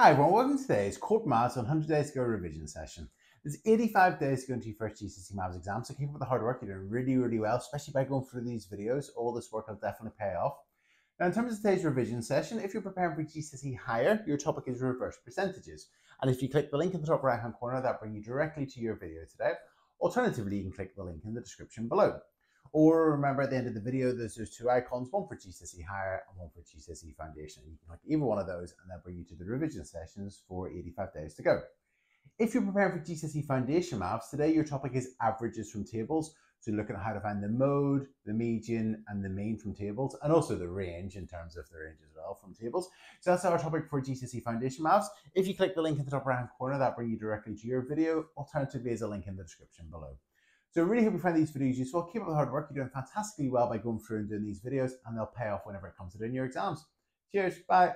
Hi everyone, welcome to today's Corbettmaths 100 Days to Go revision session. There's 85 days to go into your first GCSE Maths exam, so keep up the hard work. You're doing really, really well, especially by going through these videos. All this work will definitely pay off. Now, in terms of today's revision session, if you're preparing for GCSE higher, your topic is reverse percentages. And if you click the link in the top right hand corner, that'll bring you directly to your video today. Alternatively, you can click the link in the description below. Or remember at the end of the video, there's, there's two icons, one for GCSE Higher and one for GCSE Foundation. You can click either one of those and they'll bring you to the revision sessions for 85 days to go. If you're preparing for GCSE Foundation Maths, today your topic is averages from tables. So looking at how to find the mode, the median, and the mean from tables, and also the range in terms of the range as well from tables. So that's our topic for GCSE Foundation Maths. If you click the link in the top right hand corner, that brings you directly to your video. Alternatively, there's a link in the description below. So I really hope you find these videos useful. Keep up the hard work. You're doing fantastically well by going through and doing these videos, and they'll pay off whenever it comes to doing your exams. Cheers. Bye.